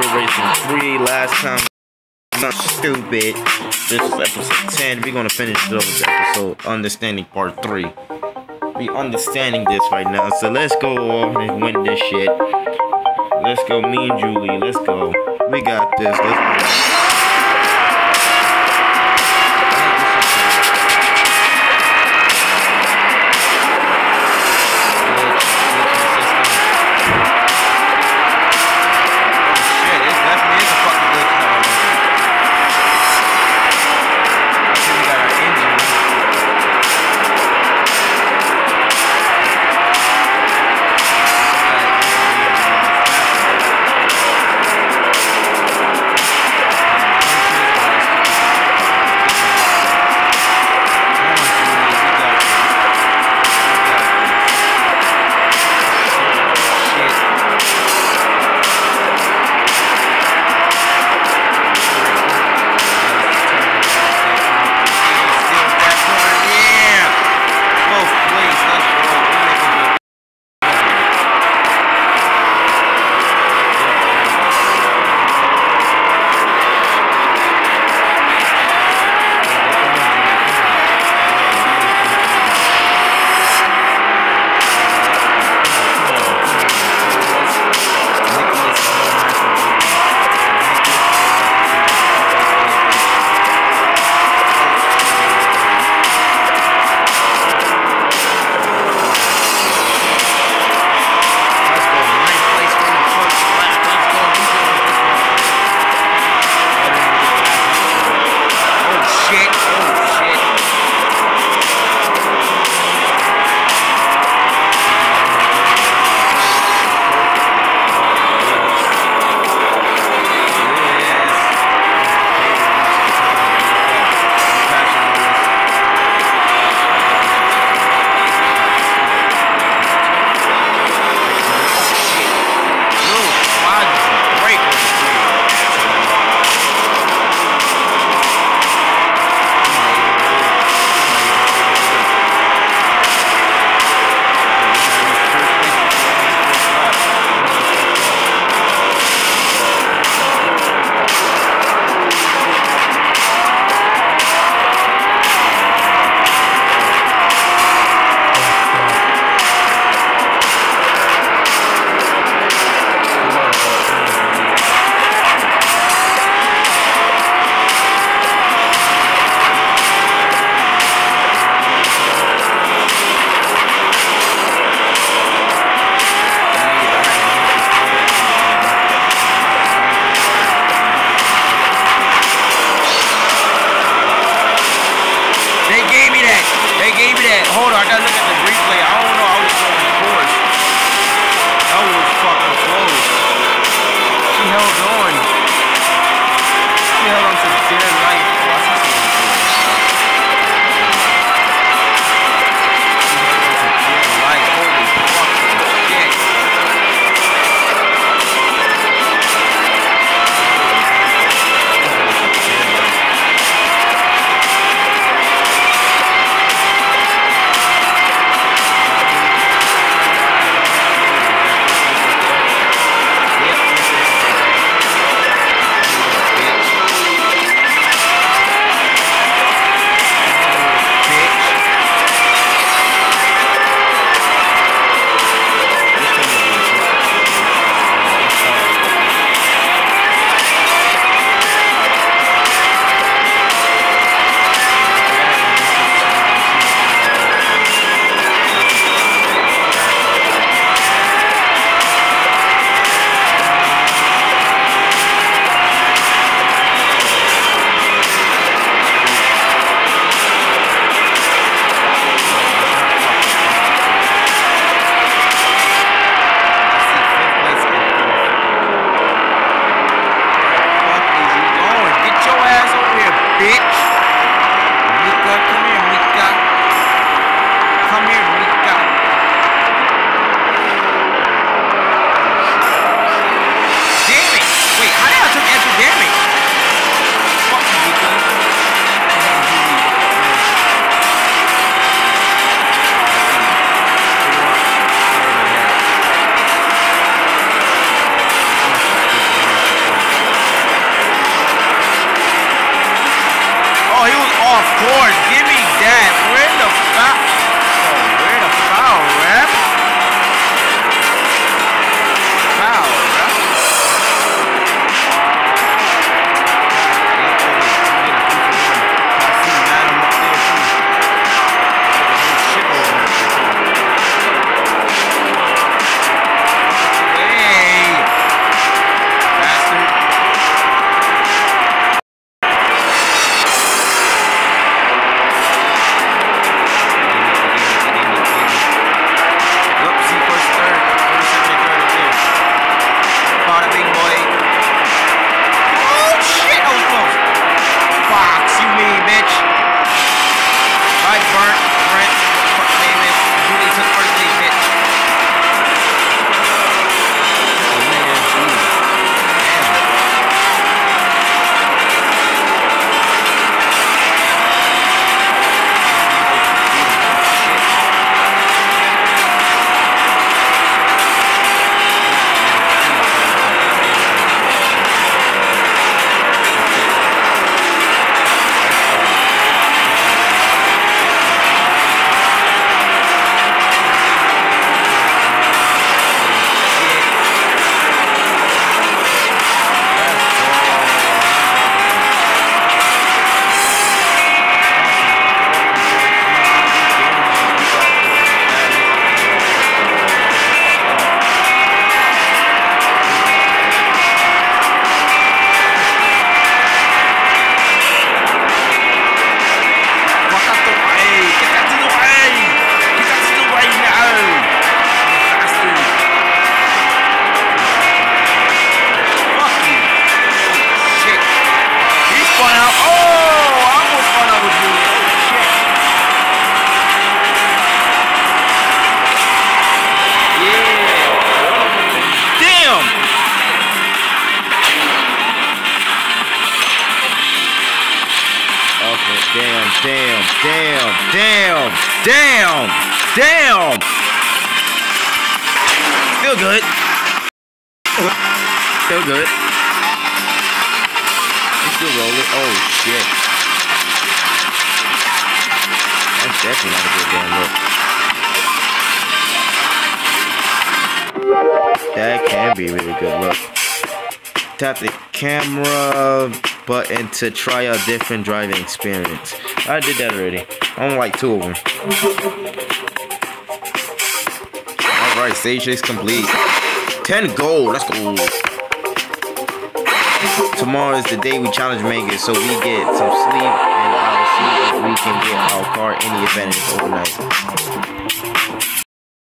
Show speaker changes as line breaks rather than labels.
Real Racing 3. Last time, not stupid. This is episode 10. We're gonna finish this episode, Understanding Part 3. We understanding this right now, so let's go off and win this shit. Let's go, me and Julie. Let's go. We got this. Let's go. Damn, damn, damn, damn, damn. Still good. Still good. You still rolling. Oh shit. That's definitely not a good damn look. That can be a really good look. Tap the camera button to try a different driving experience. I did that already. I don't like two of them. Alright, stage is complete. 10 gold. Let's go. Tomorrow is the day we challenge Magnus, so we get some sleep and I'll see if we can get our car any event overnight.